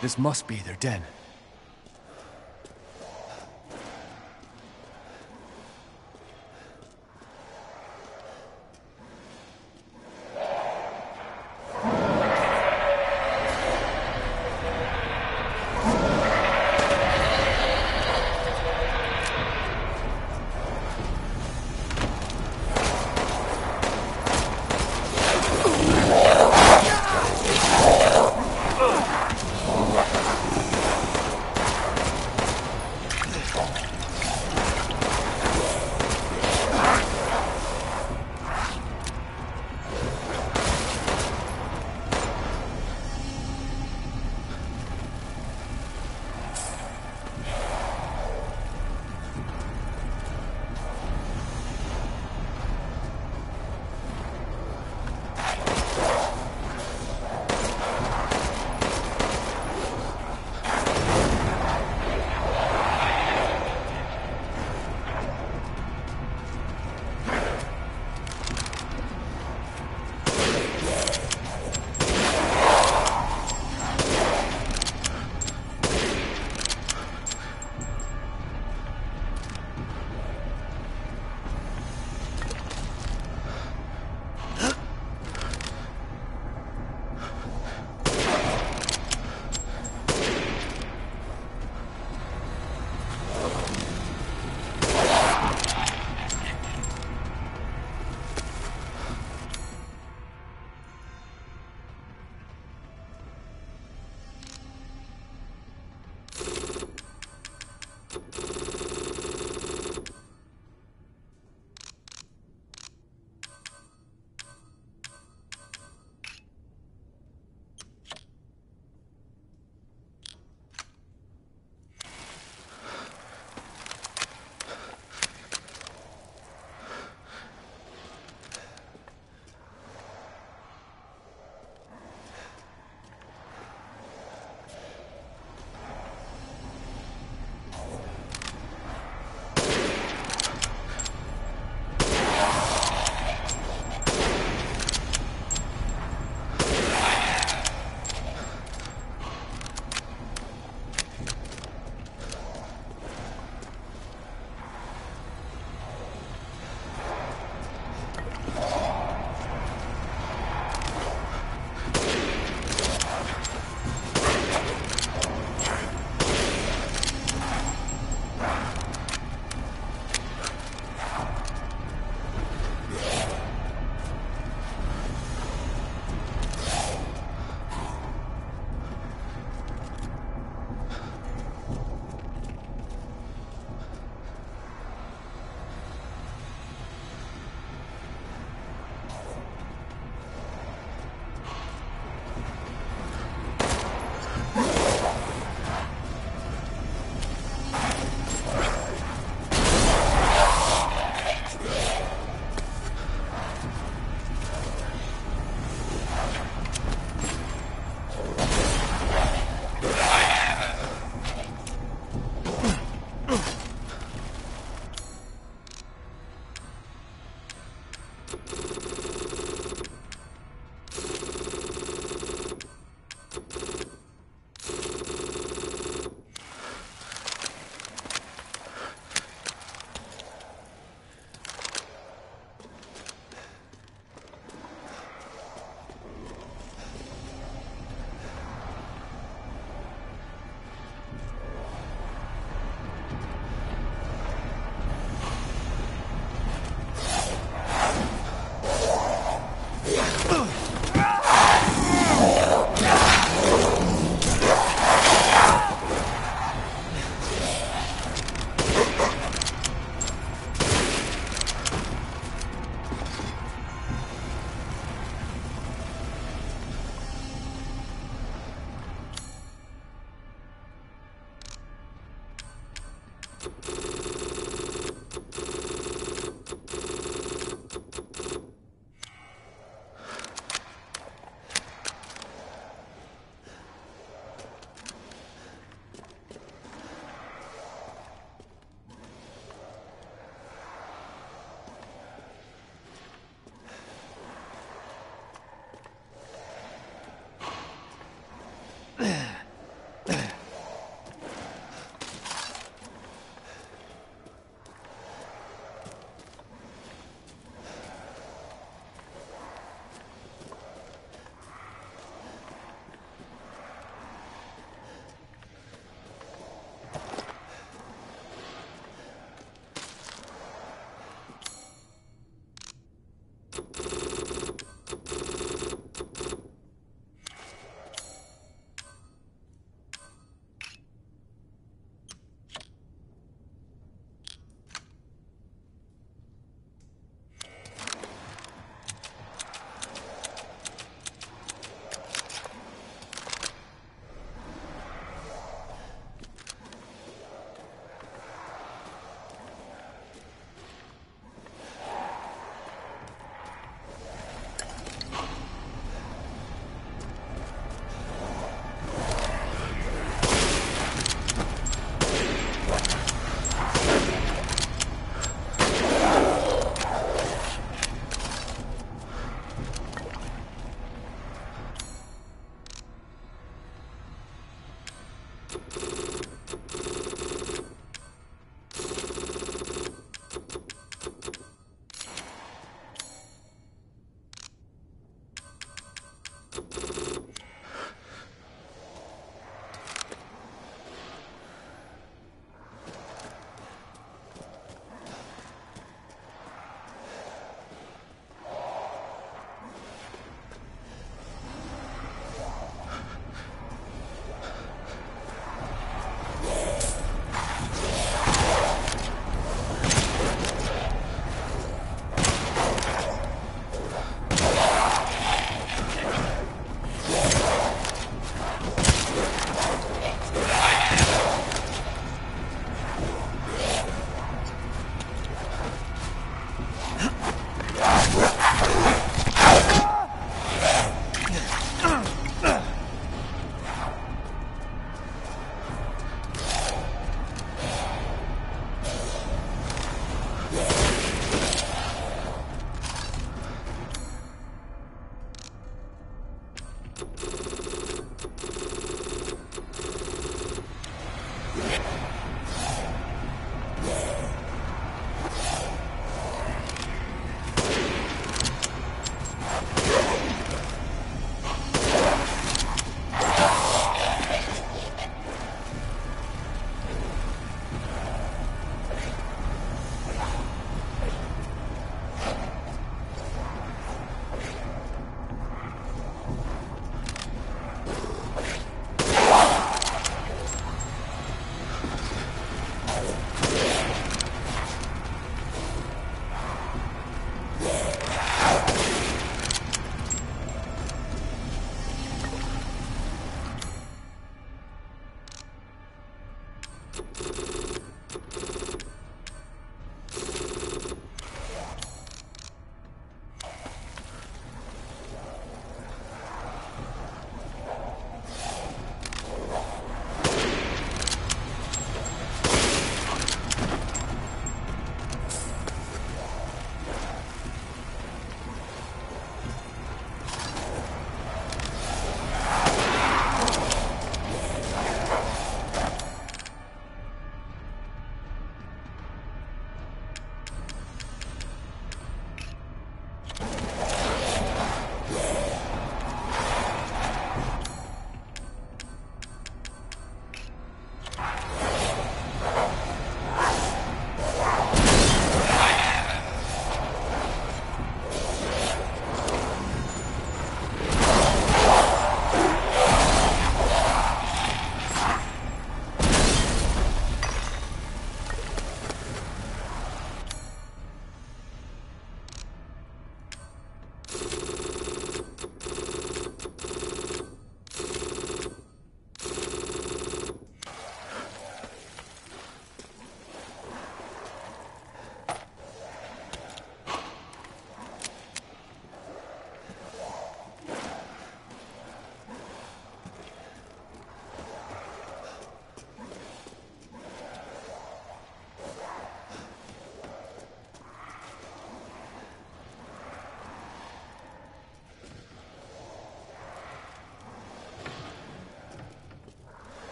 This must be their den.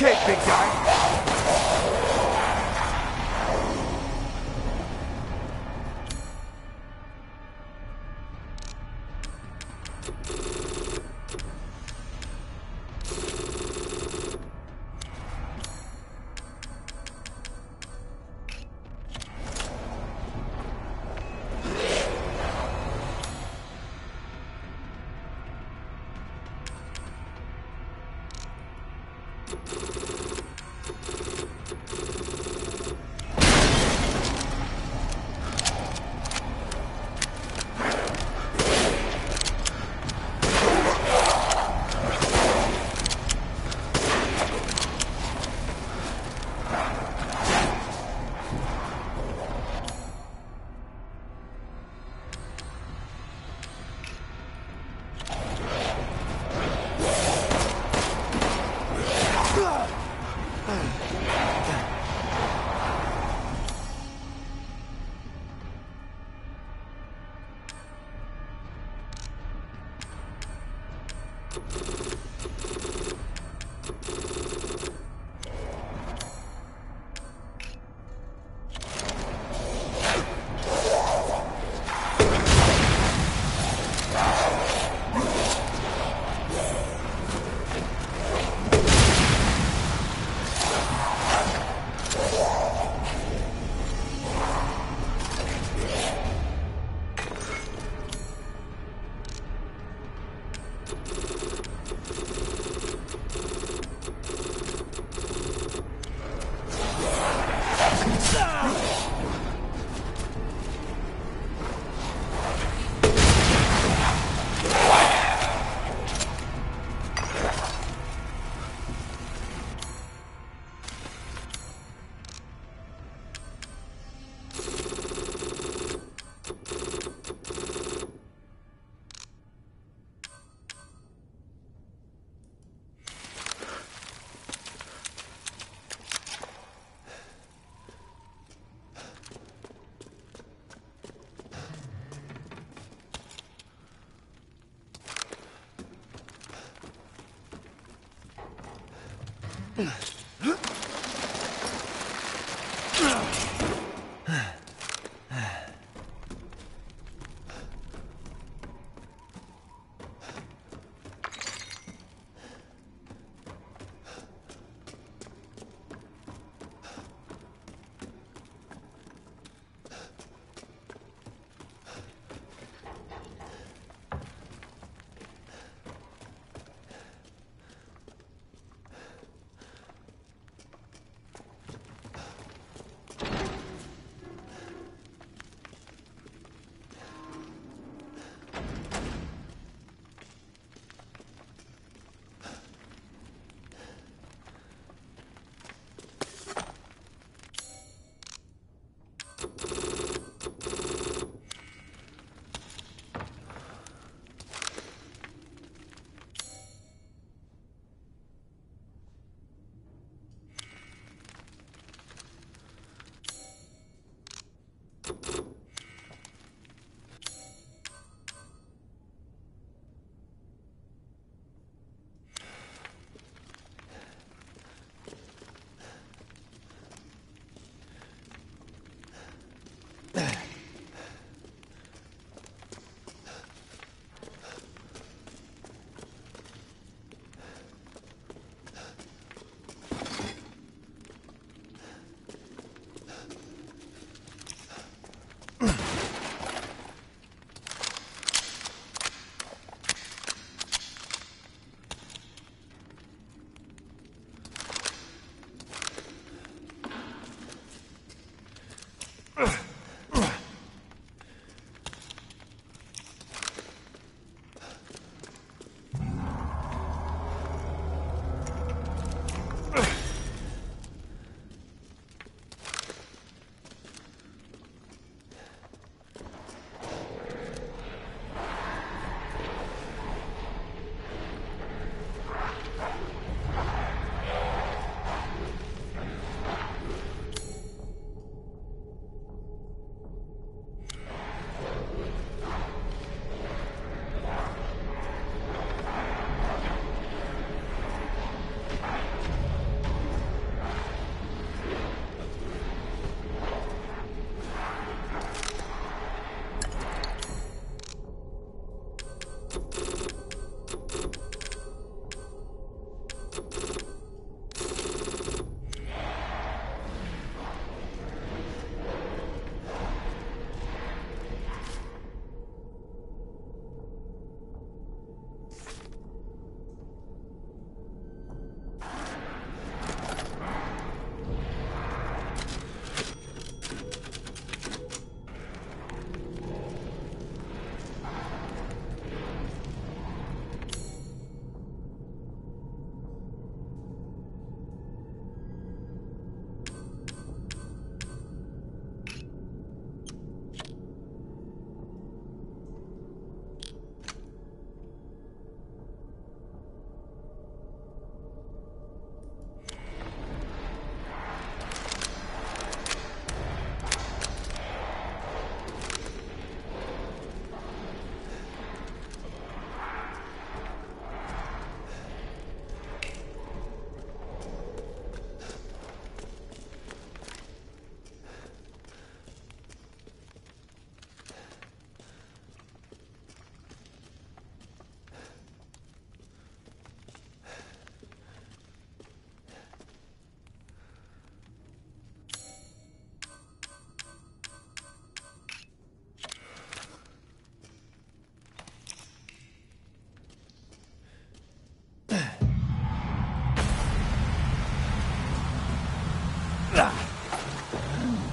Okay, big guy.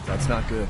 That's not good.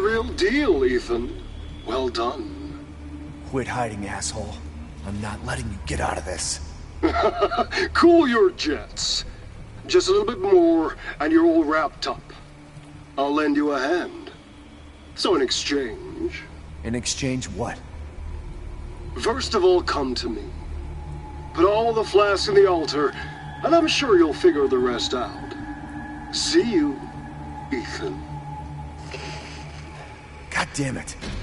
The real deal, Ethan. Well done. Quit hiding, asshole. I'm not letting you get out of this. Cool your jets. Just a little bit more, and you're all wrapped up. I'll lend you a hand. So, in exchange, In exchange, what? first of all, come to me. Put all the flasks in the altar, and I'm sure you'll figure the rest out. See you, damn it.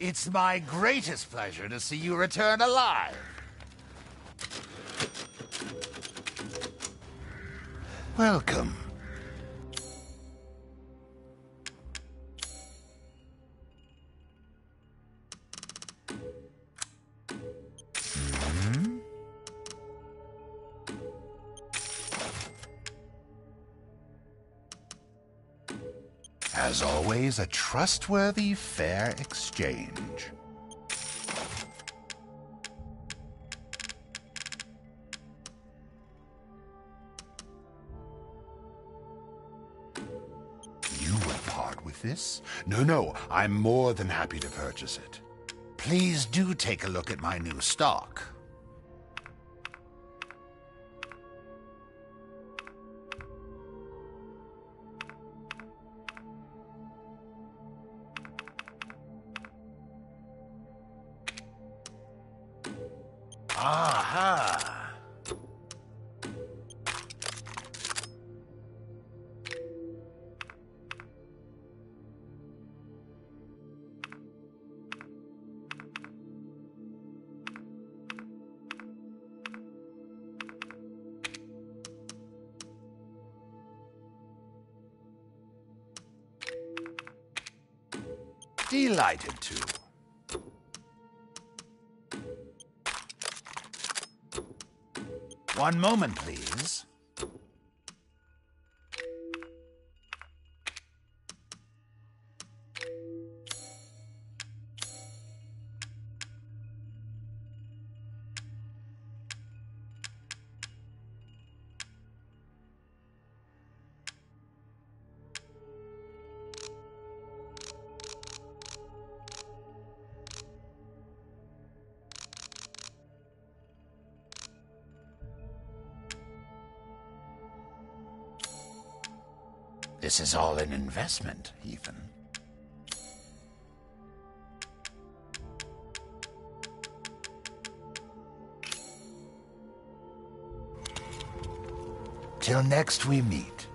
It's my greatest pleasure to see you return alive. Welcome. A trustworthy, fair exchange. You would part with this? No, no, I'm more than happy to purchase it. Please do take a look at my new stock. One moment, please. This is all an investment, Ethan. Till next we meet.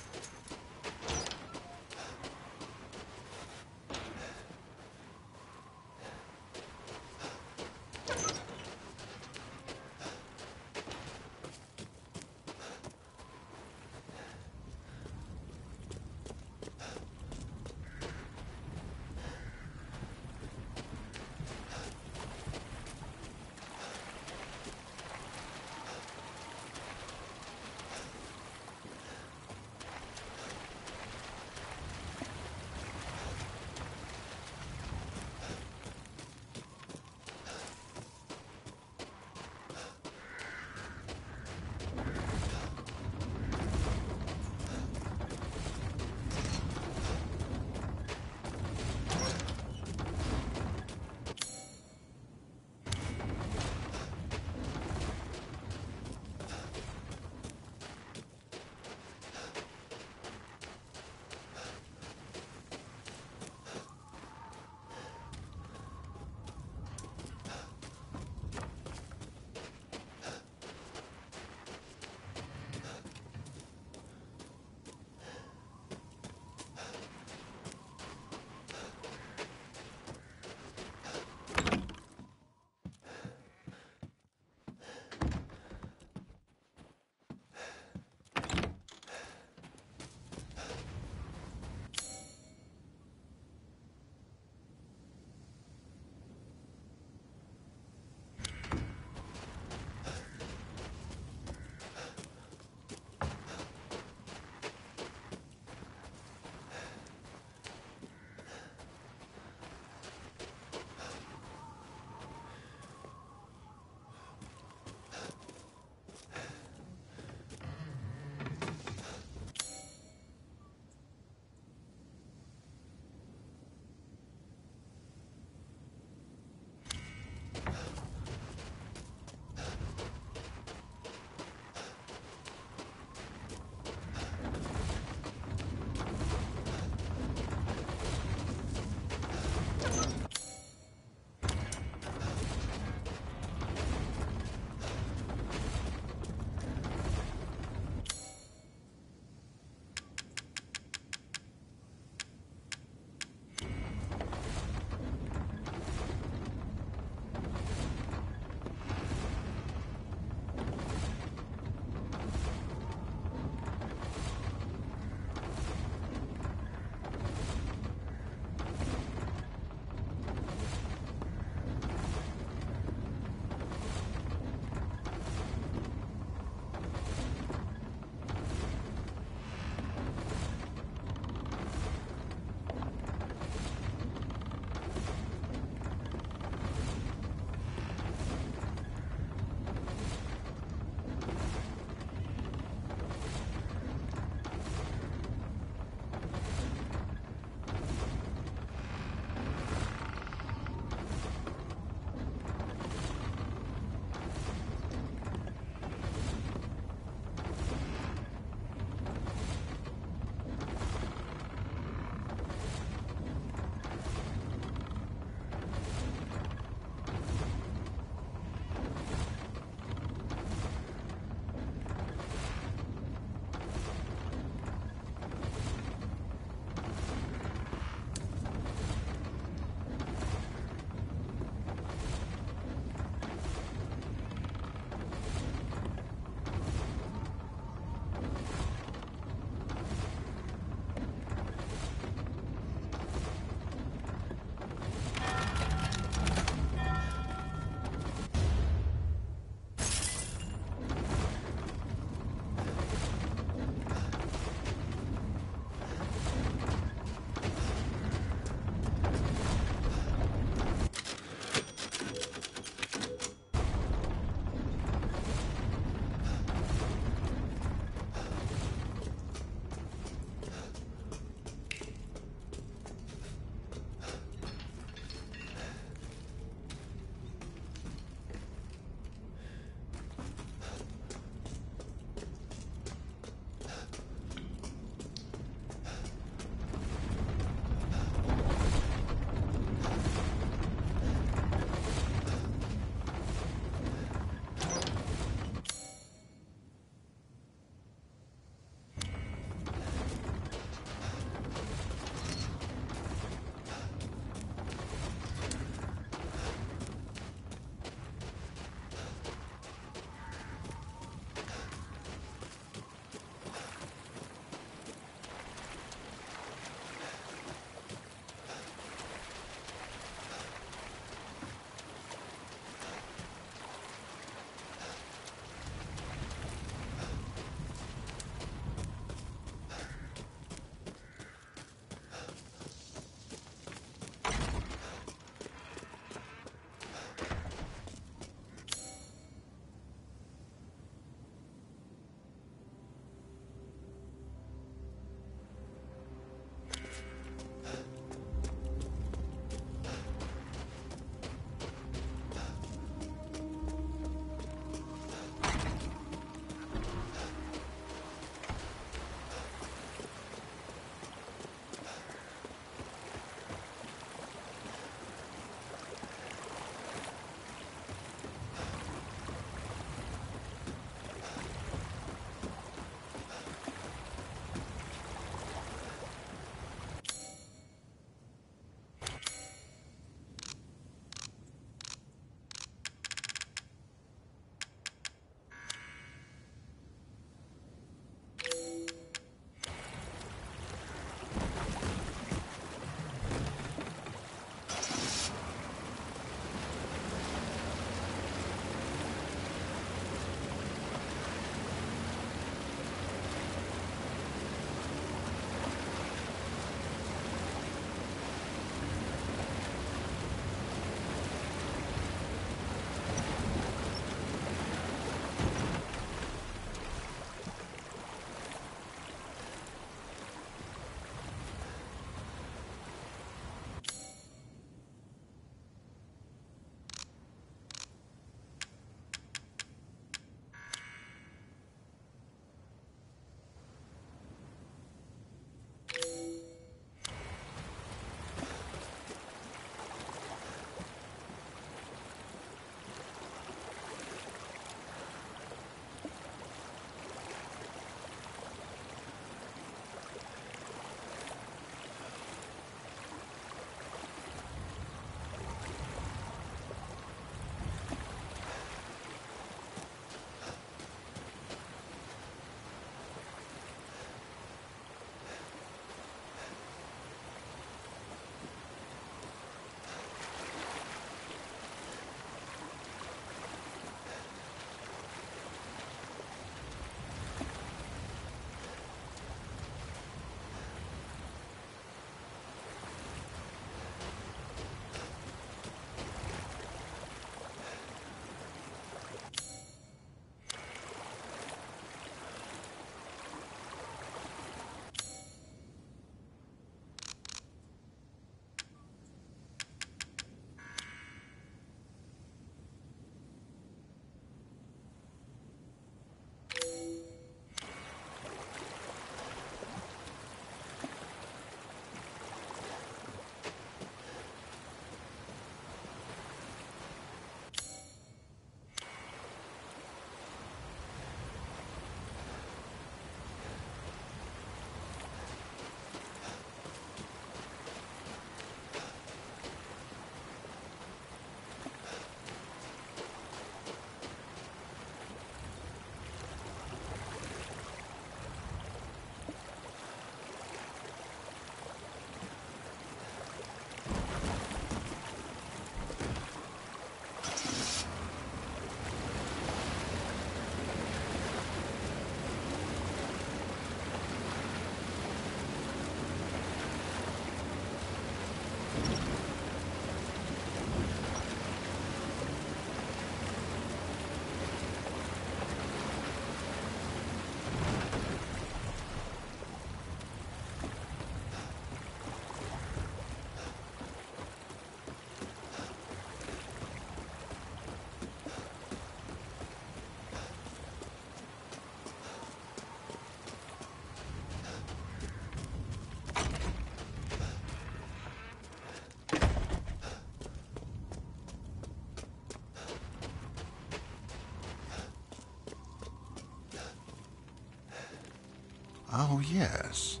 Oh, yes.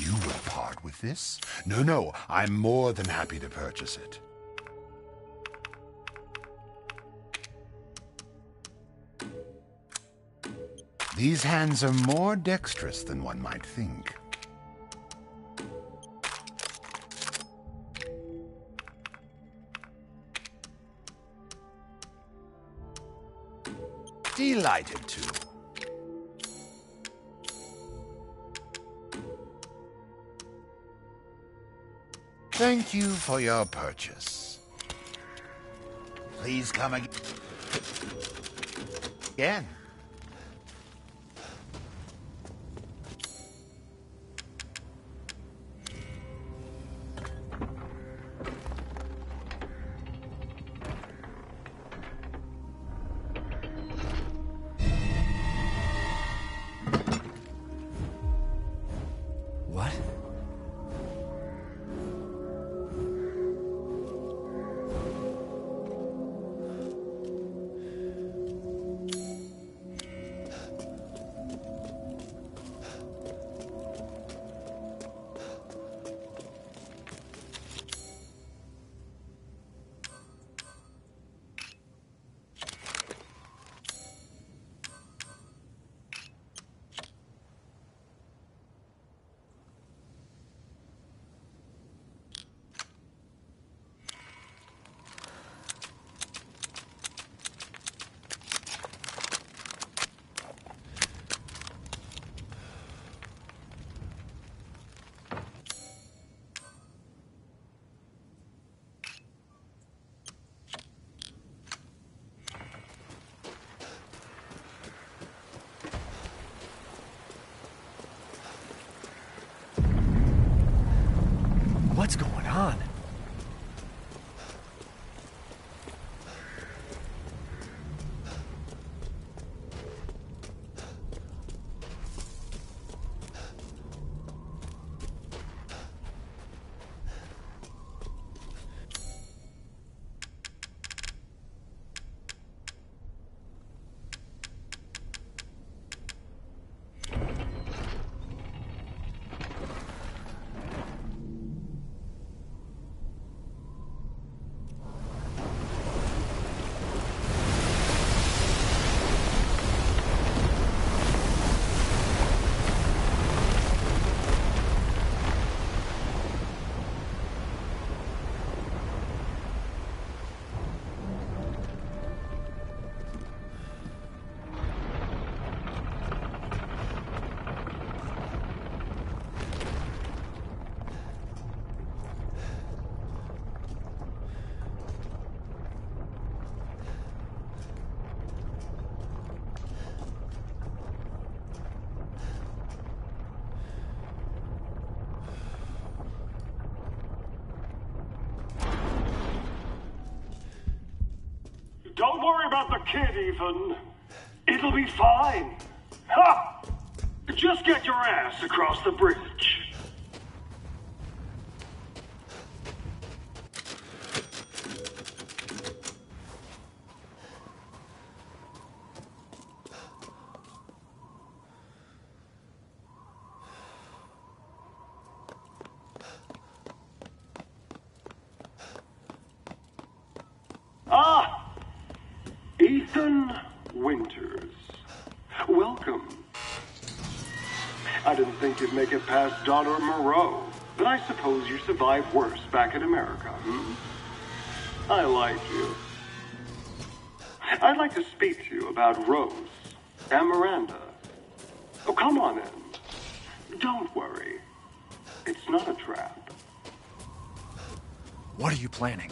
You will part with this? No, no, I'm more than happy to purchase it. These hands are more dexterous than one might think. To. Thank you for your purchase. Please come ag- again. About the kid, Ethan. It'll be fine. Ha! Just get your ass across the bridge. Ah! Ethan Winters. Welcome. I didn't think you'd make it past Daughter Moreau, but I suppose you survived worse back in America, hmm? I like you. I'd like to speak to you about Rose and Miranda. Oh, come on in. Don't worry. It's not a trap. What are you planning?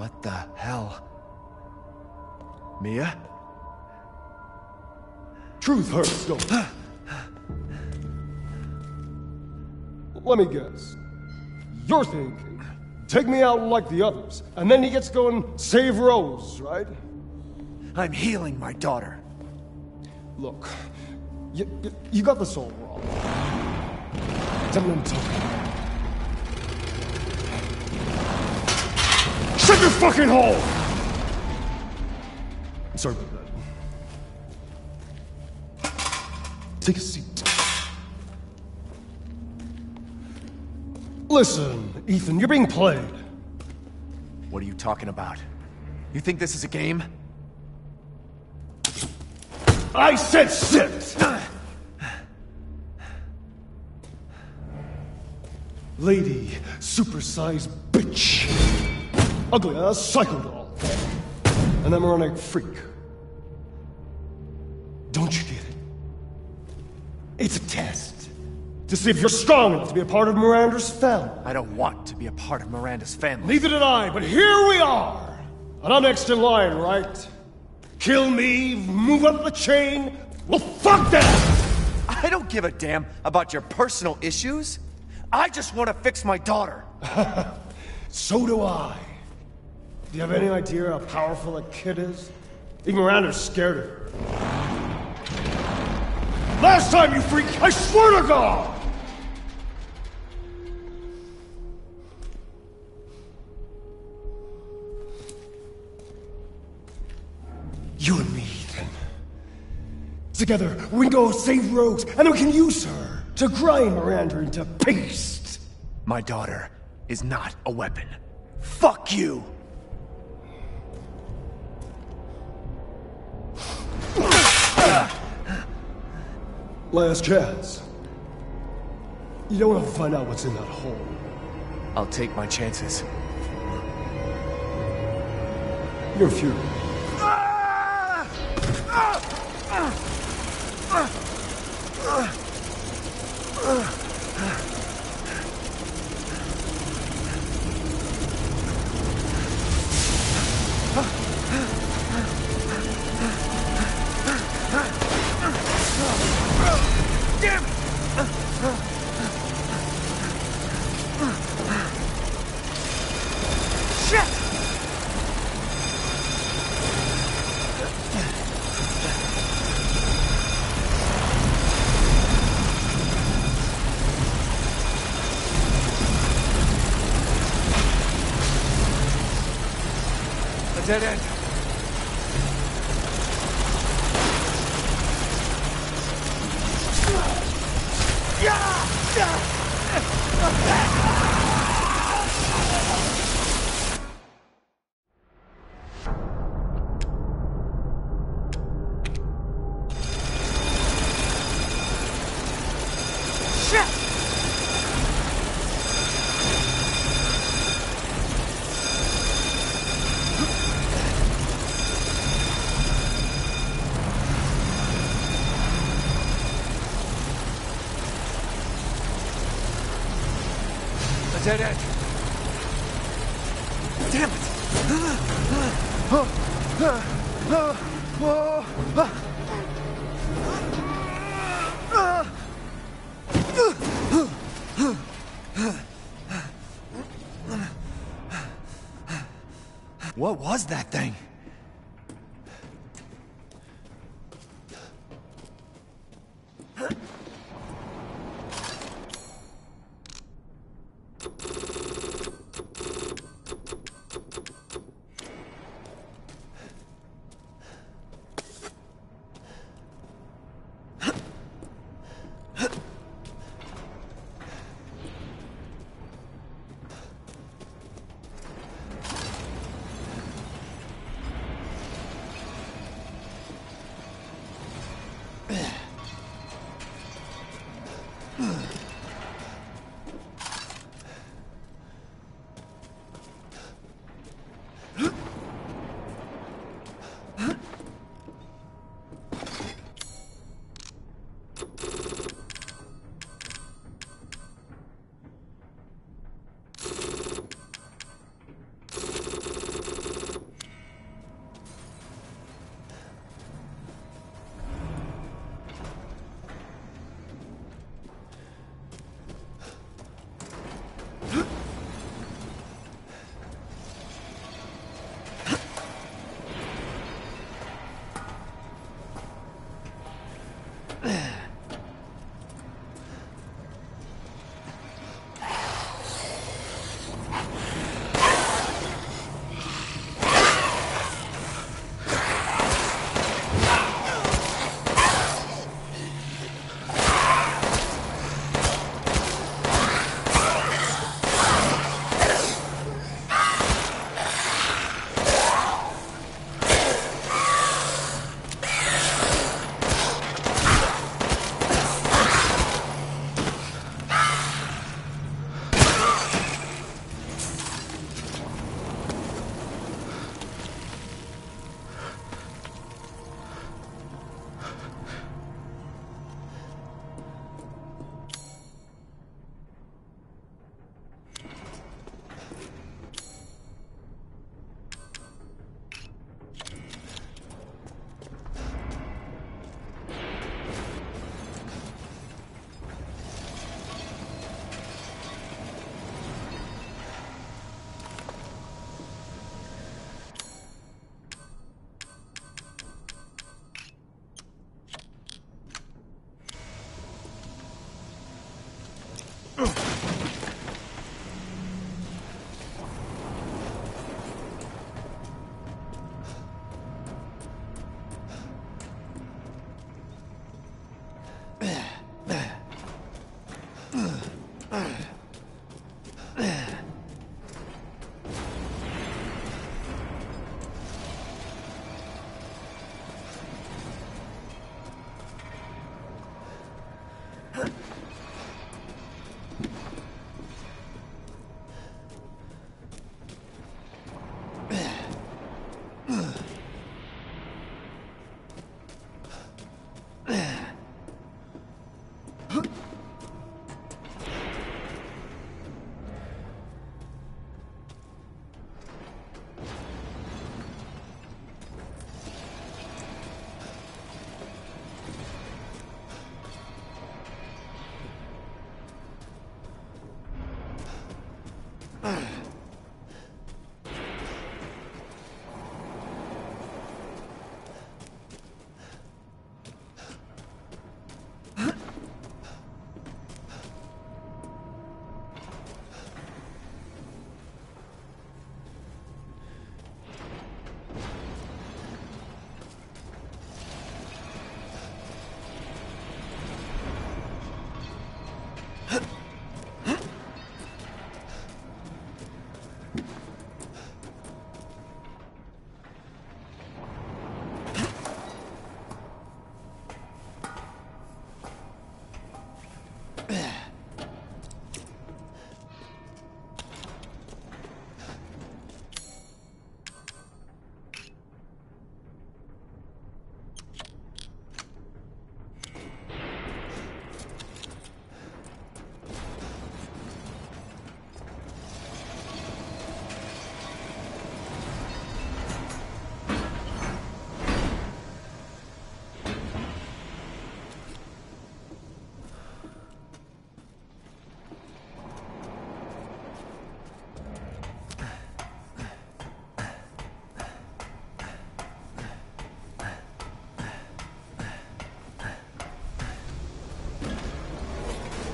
What the hell? Mia? Truth hurts, don't it? Let me guess. You're thinking, take me out like the others, and then he gets going save Rose, right? I'm healing my daughter. Look, you, you, you got this all wrong. Tell me I'm talking about. Shut your fucking hole! I'm sorry about that. Take a seat. Listen, Ethan, you're being played. What are you talking about? You think this is a game? I said sit! Lady, supersized bitch. Ugly ass psycho doll. An embryonic freak. Don't you get it? It's a test. To see if you're strong enough to be a part of Miranda's family. I don't want to be a part of Miranda's family. Neither did I, but here we are. And I'm next in line, right? Kill me, move up the chain. Well, fuck that! I don't give a damn about your personal issues. I just want to fix my daughter. So do I. Do you have any idea how powerful that kid is? Even Miranda's scared of her. Last time, you freak, I swear to God! You and me, Ethan. Together, we can go save Rose, and we can use her to grind Miranda into paste. My daughter is not a weapon. Fuck you! Last chance. You don't want to find out what's in that hole. I'll take my chances. You're fury. Was that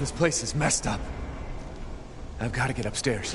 This place is messed up. I've got to get upstairs.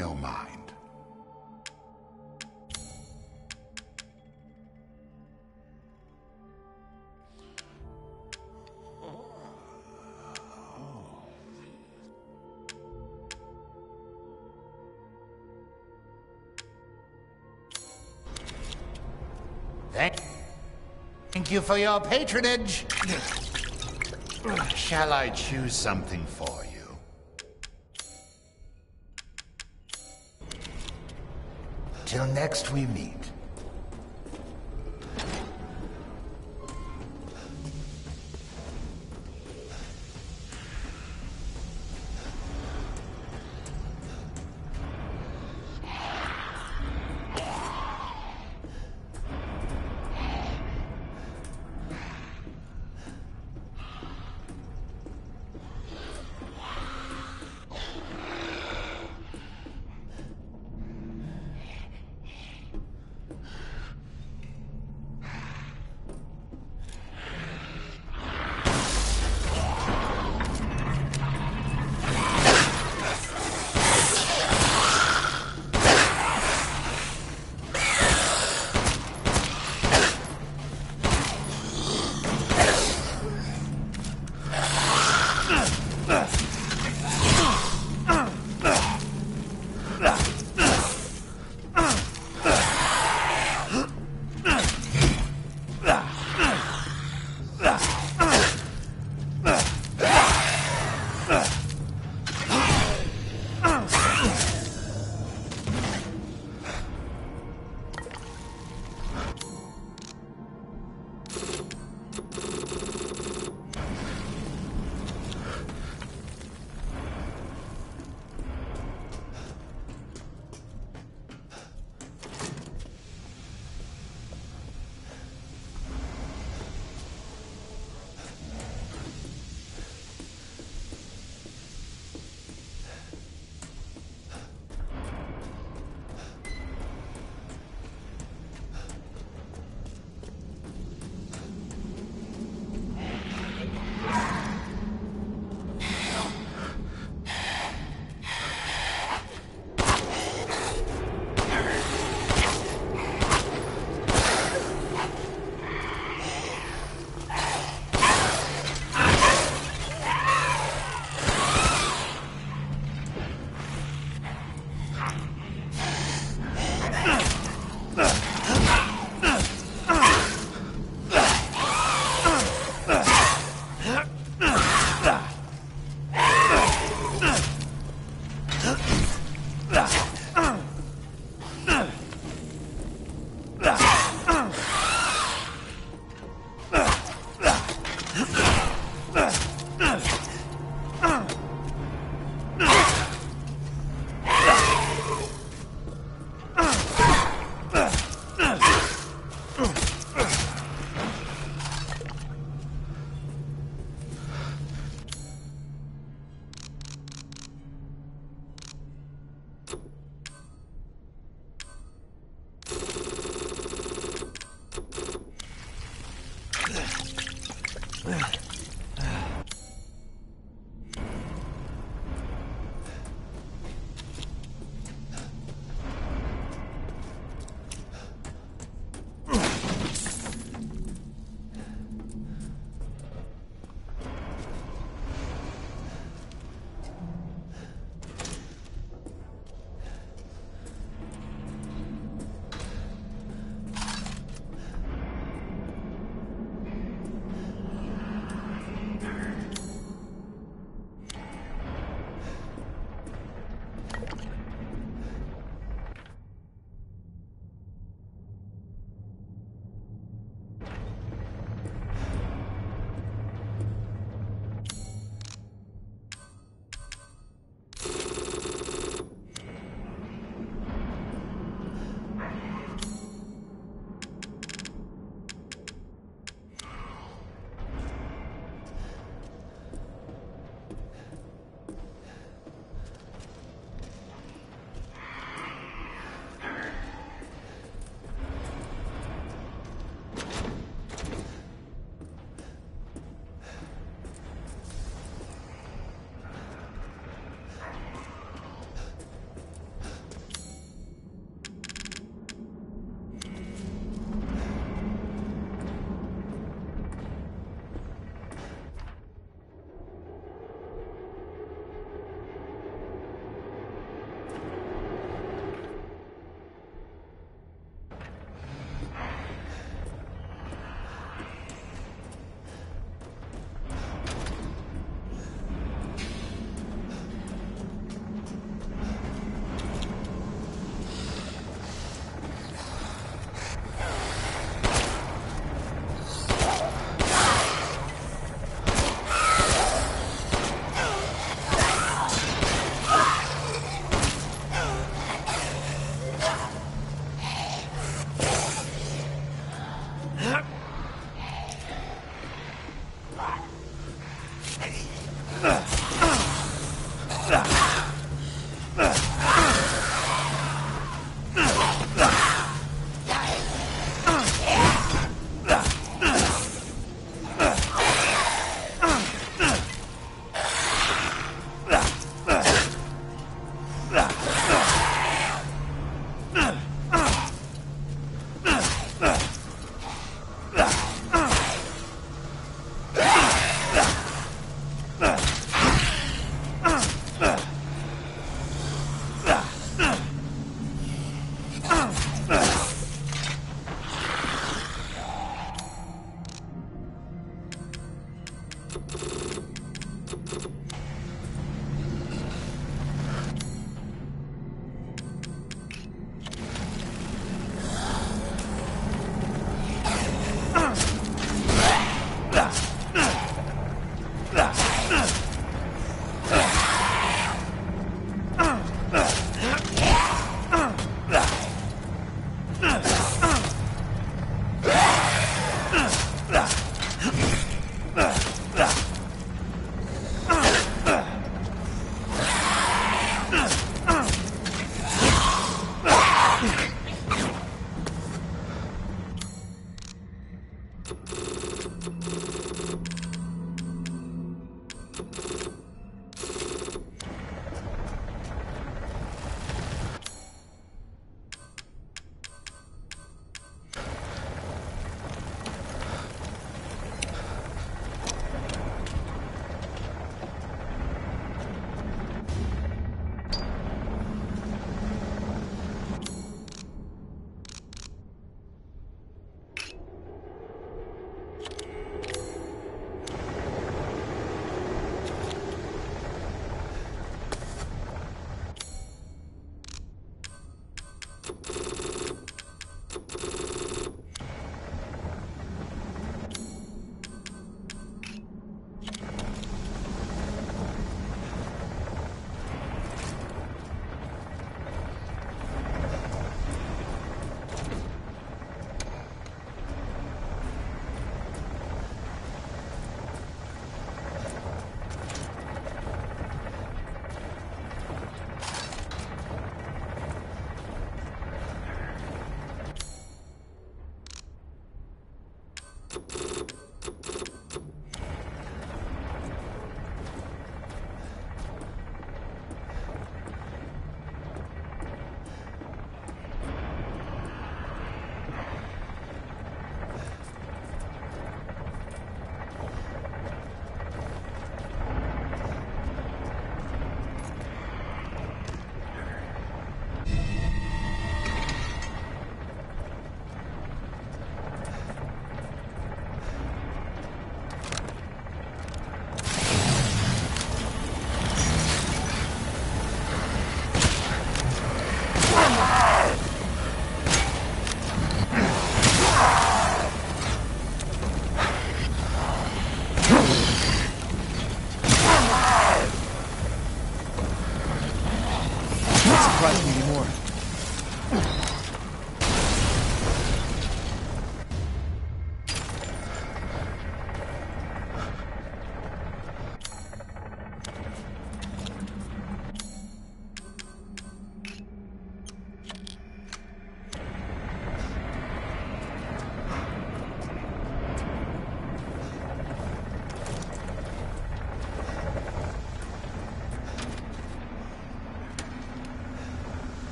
No mind. Thank, thank you for your patronage. Shall I choose something for Till next we meet.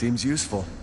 Seems useful.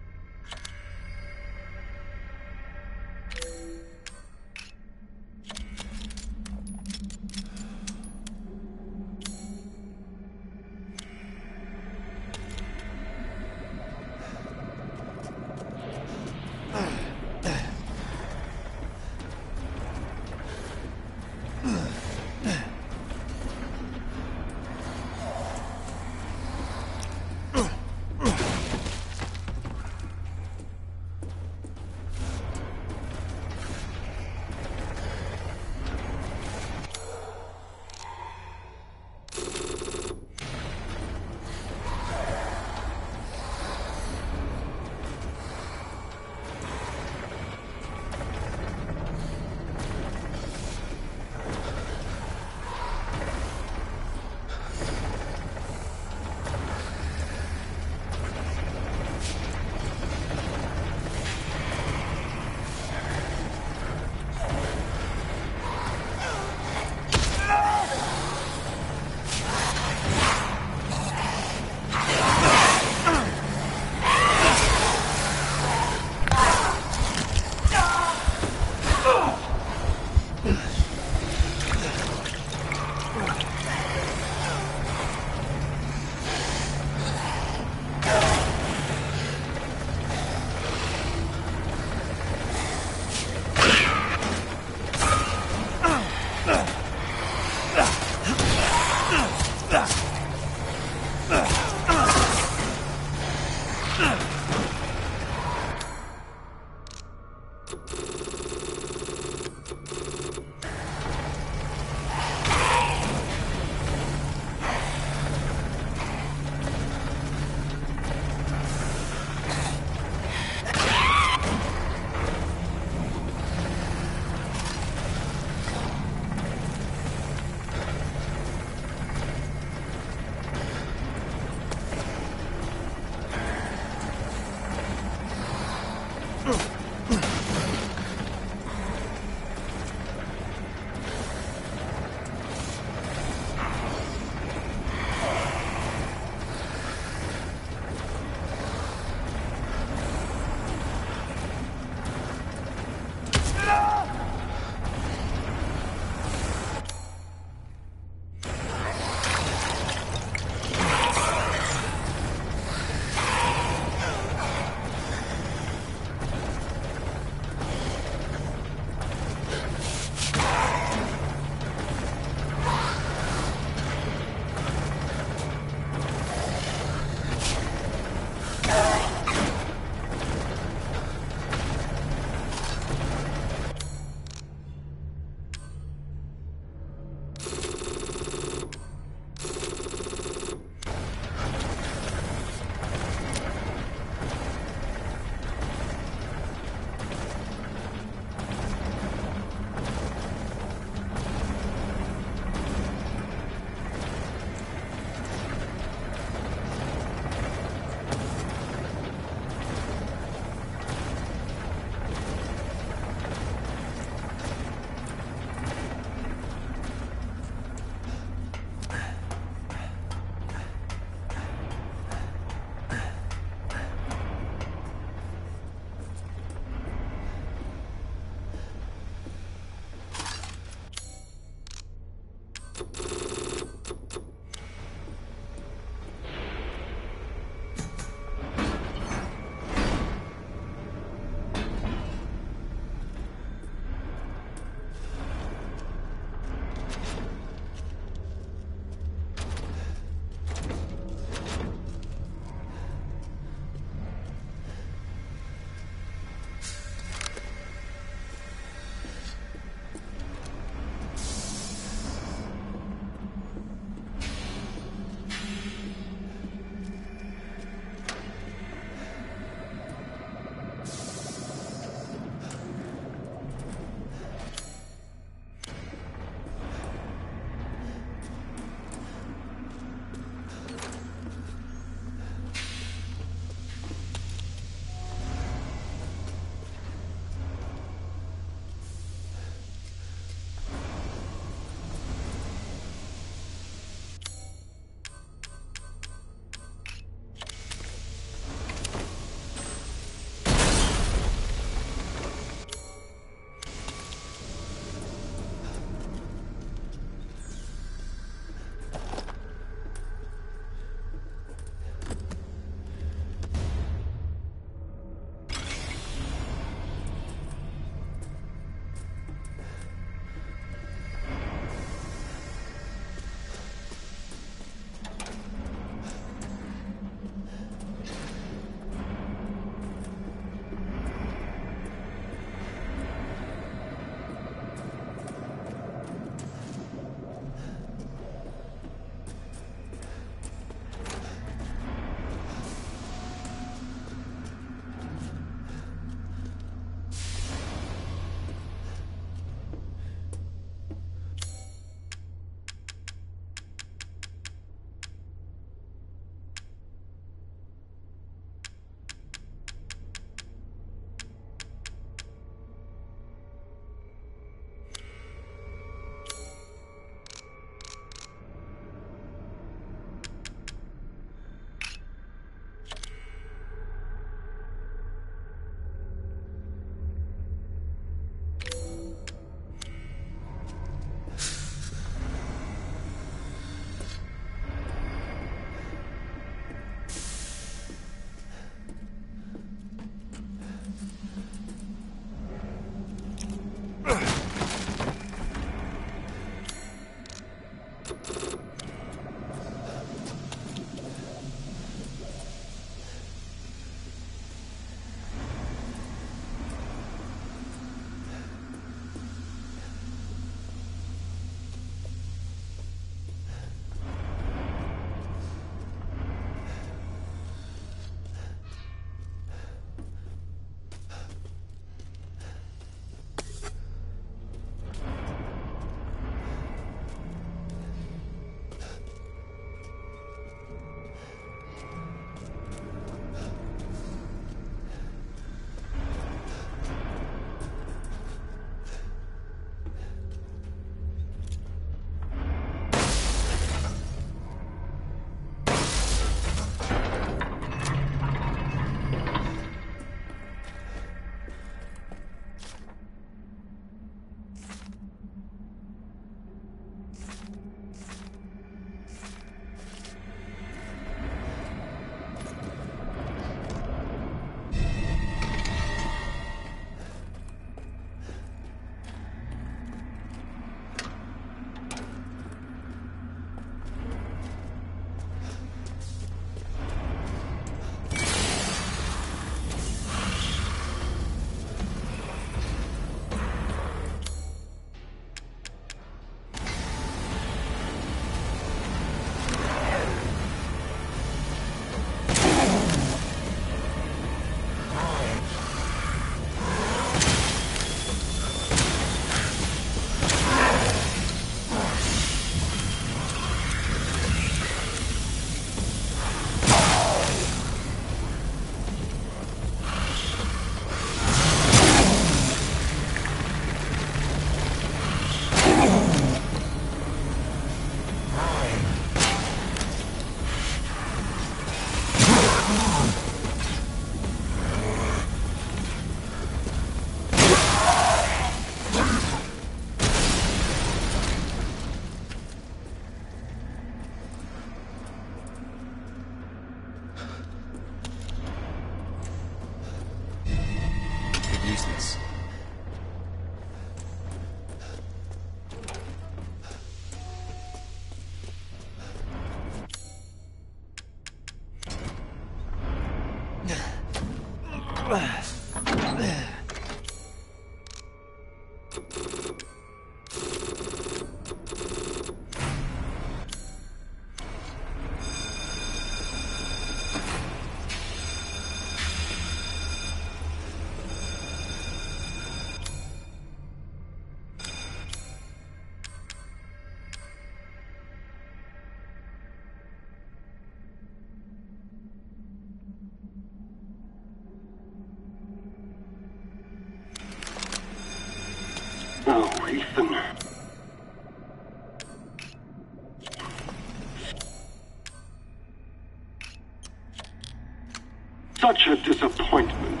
Such a disappointment.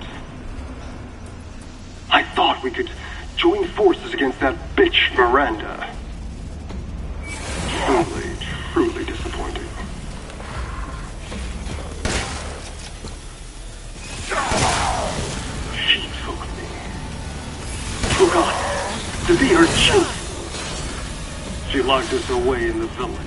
I thought we could join forces against that bitch Miranda. Truly, truly disappointing. She took me. Us to be her children. She locked us away in the village.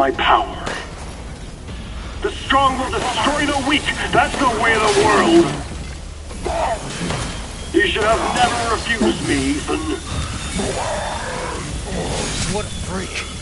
My power. The strong will destroy the weak. That's the way of the world. You should have never refused me, Ethan. What a freak.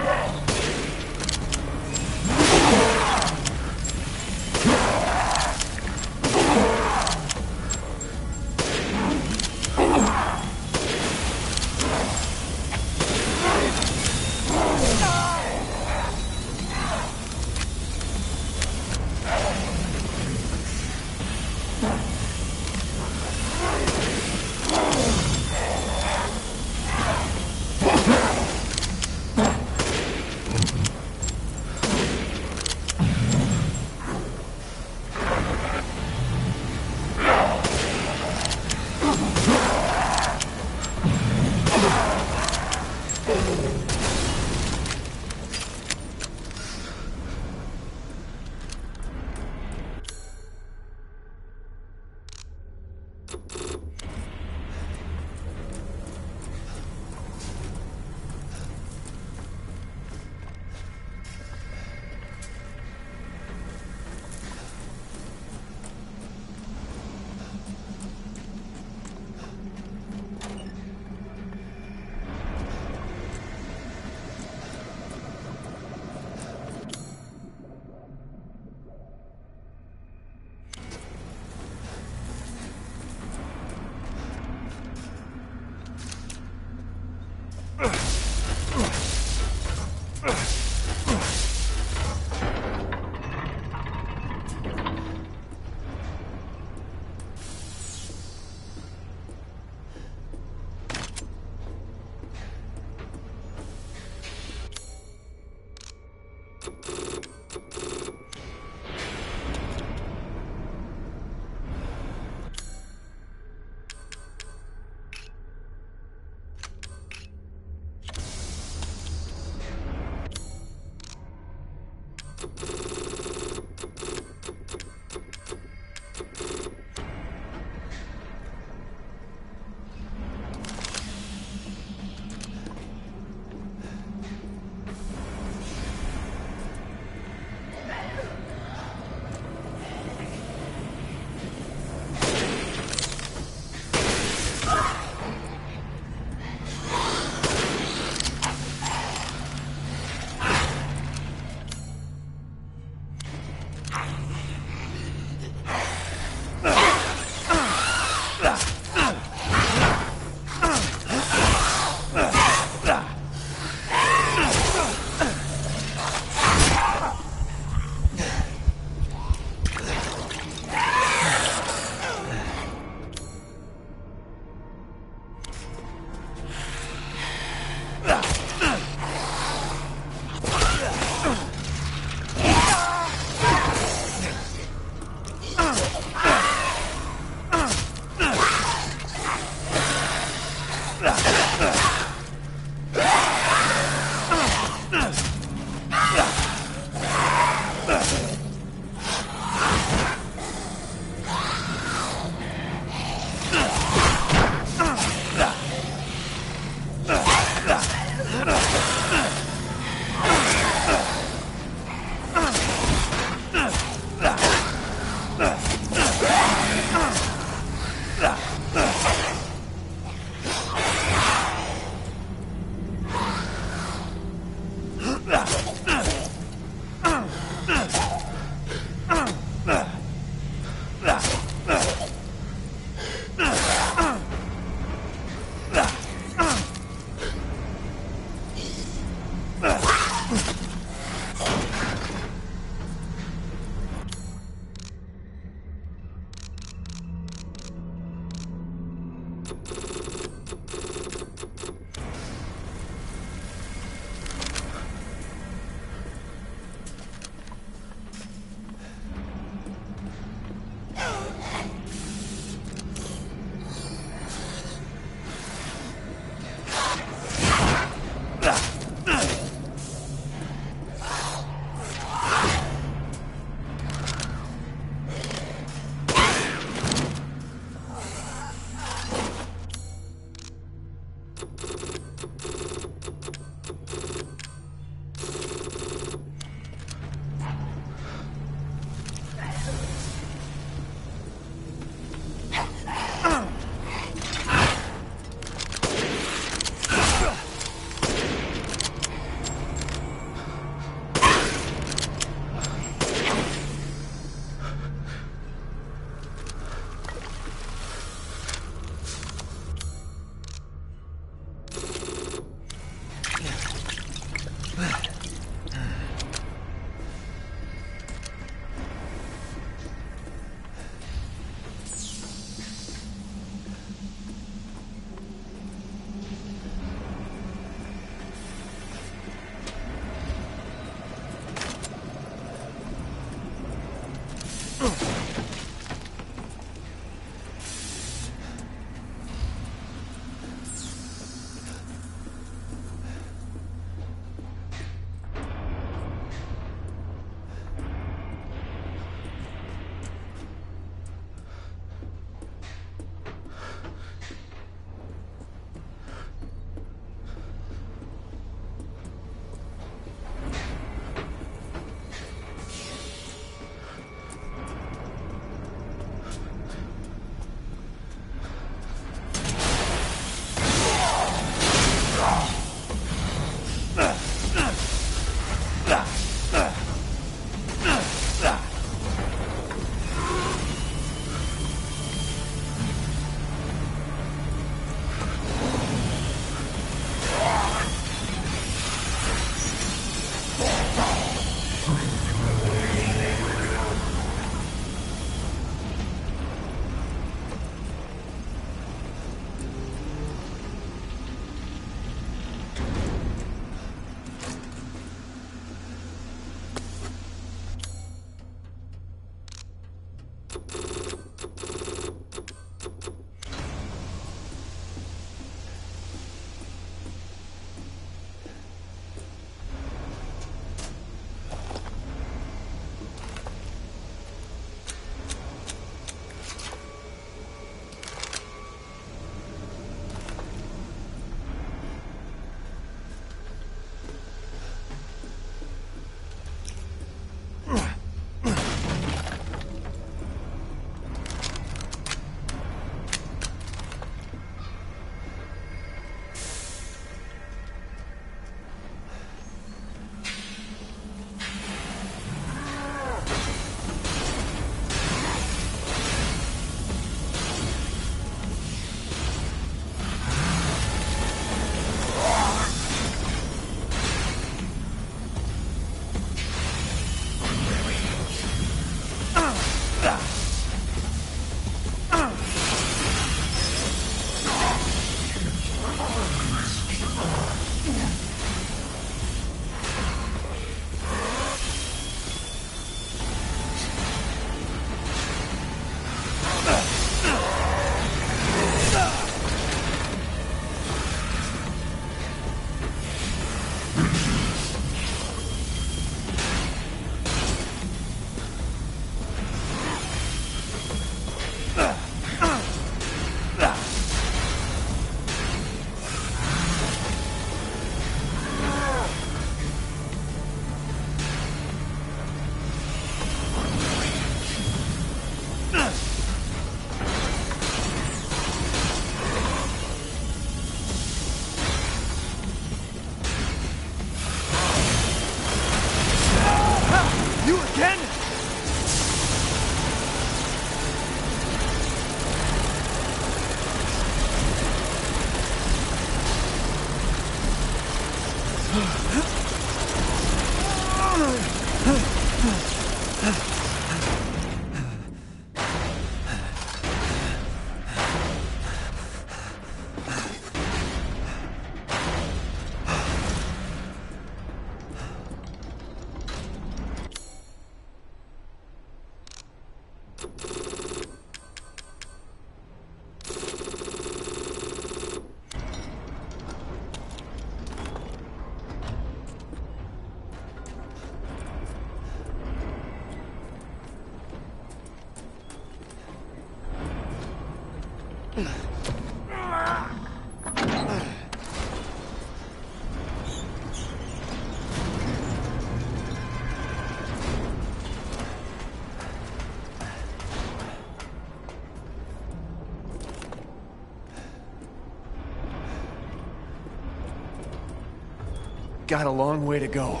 Got a long way to go.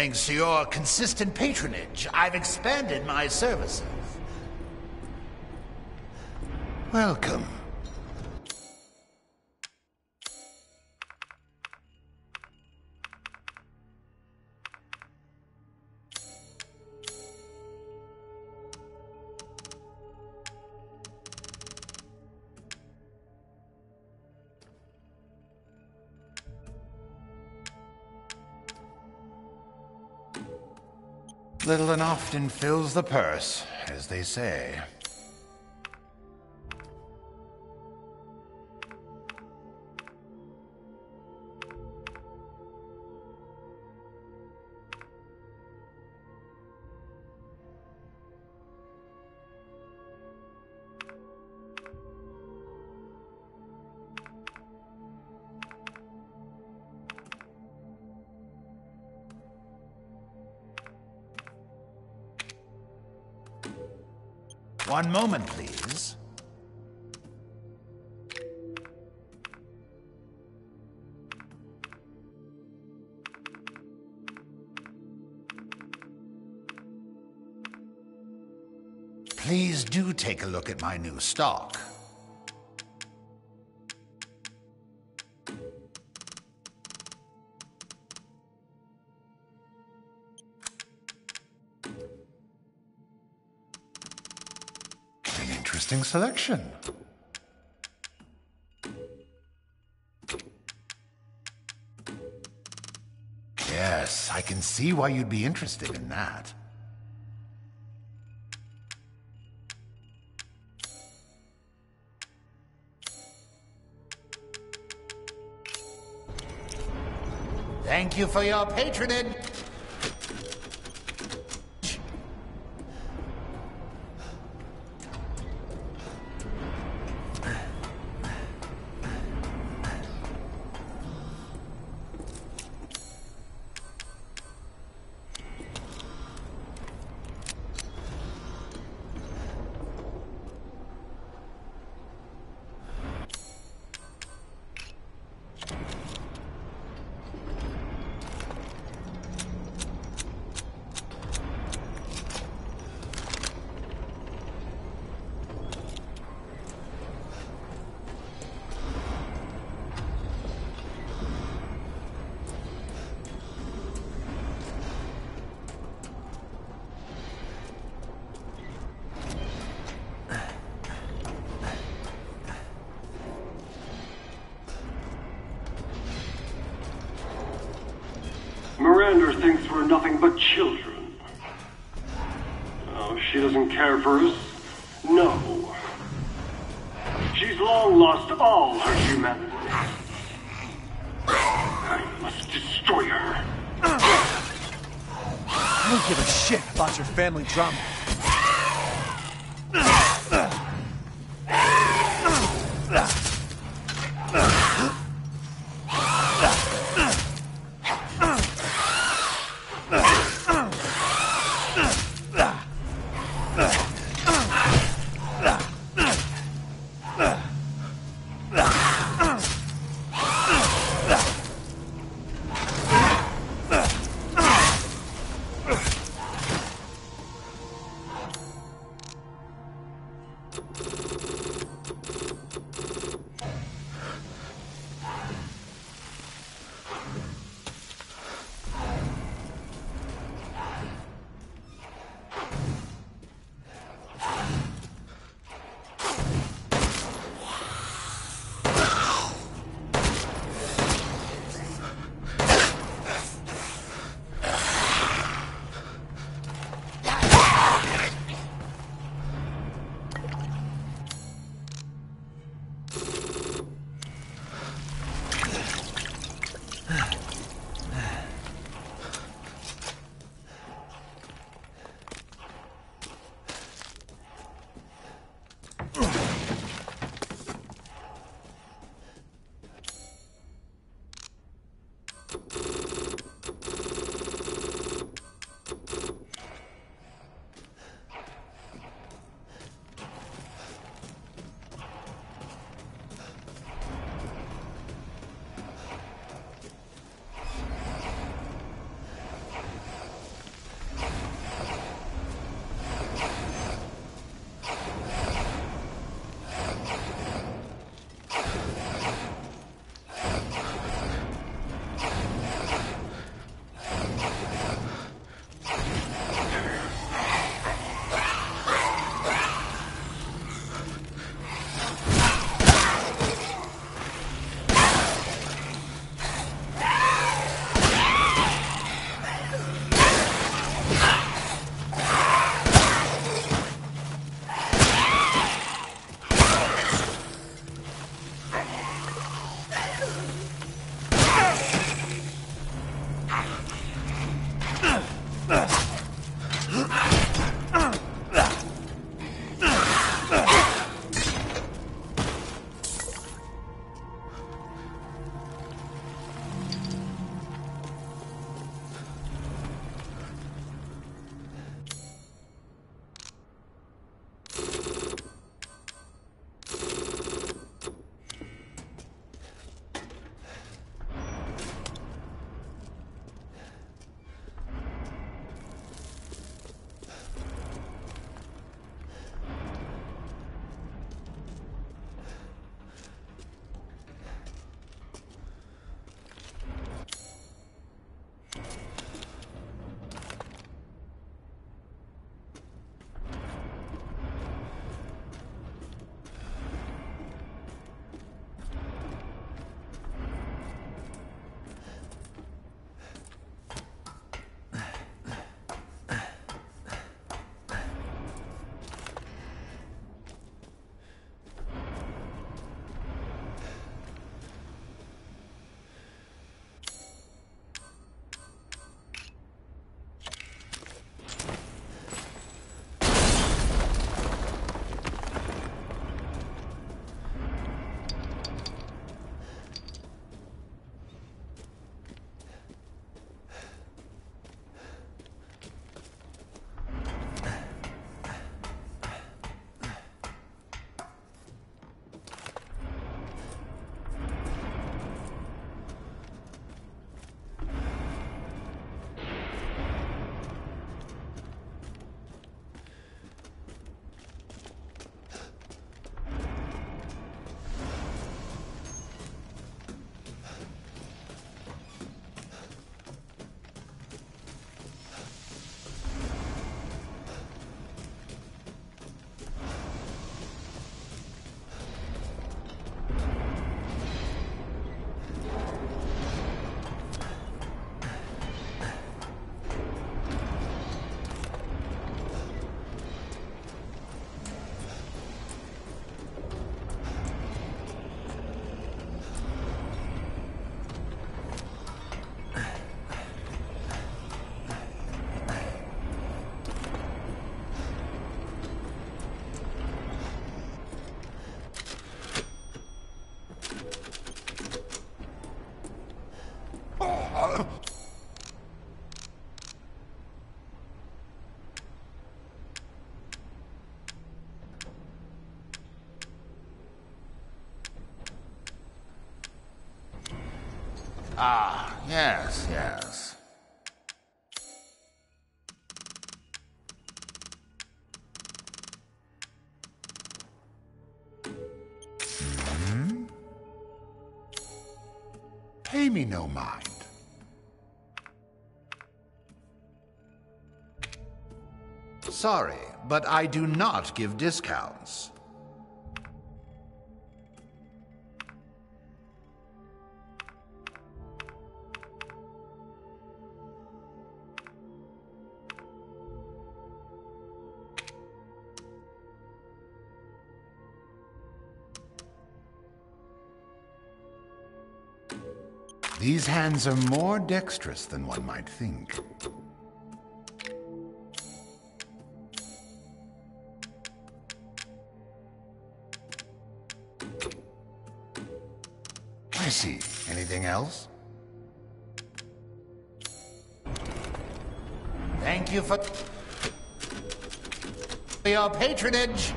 Thanks to your consistent patronage, I've expanded my services. Welcome. And often fills the purse, as they say. My new stock. An interesting selection. Yes, I can see why you'd be interested in that. Thank you for your patronage. No. She's long lost all her humanity. I must destroy her. I don't give a shit about your family drama. Ah, yes, yes. Hmm? Pay me no mind. Sorry, but I do not give discounts. These hands are more dexterous than one might think. I see. Anything else? Thank you for your patronage.